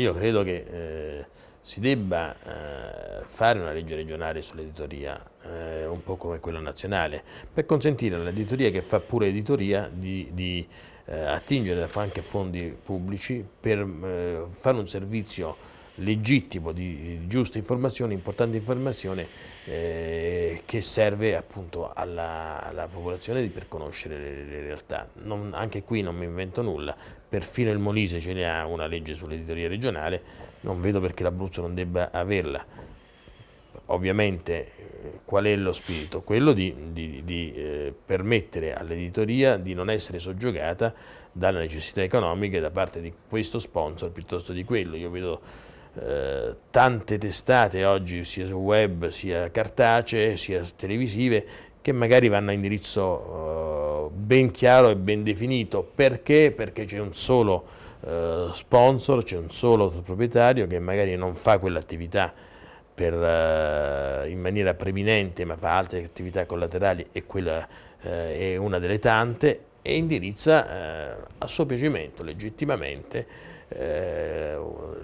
Io credo che eh, si debba eh, fare una legge regionale sull'editoria, eh, un po' come quella nazionale, per consentire all'editoria che fa pure editoria di, di eh, attingere anche fondi pubblici per eh, fare un servizio legittimo di giusta informazione, importante informazione eh, che serve appunto alla, alla, popolazione per conoscere le, le realtà. Non, anche qui non mi invento nulla, perfino il Molise ce ne ha una legge sull'editoria regionale, non vedo perché l'Abruzzo non debba averla. Ovviamente eh, qual è lo spirito? Quello di, di, di eh, permettere all'editoria di non essere soggiogata dalle necessità economiche da parte di questo sponsor piuttosto di quello. Io vedo eh, tante testate oggi, sia web, sia cartacee, sia televisive, che magari vanno a indirizzo eh, ben chiaro e ben definito. Perché? Perché c'è un solo eh, sponsor, c'è un solo proprietario che magari non fa quell'attività in maniera preminente, ma fa altre attività collaterali e quella è una delle tante, e indirizza a suo piacimento, legittimamente, eh,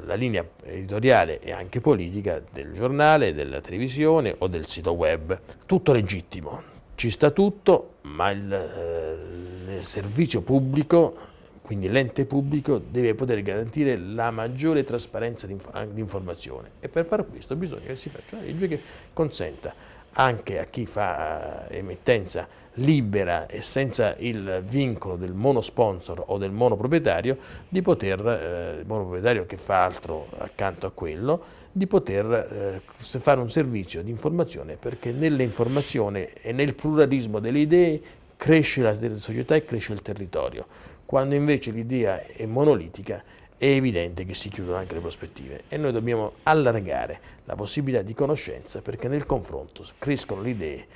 la linea editoriale e anche politica del giornale, della televisione o del sito web. Tutto legittimo, ci sta tutto, ma il, eh, il servizio pubblico, quindi l'ente pubblico, deve poter garantire la maggiore trasparenza di, informazione e per fare questo bisogna che si faccia una legge che consenta anche a chi fa emittenza libera e senza il vincolo del monosponsor o del monoproprietario, di poter, eh, il monoproprietario che fa altro accanto a quello, di poter eh, fare un servizio di informazione perché nell'informazione e nel pluralismo delle idee cresce la società e cresce il territorio. Quando invece l'idea è monolitica è evidente che si chiudono anche le prospettive e noi dobbiamo allargare la possibilità di conoscenza perché nel confronto crescono le idee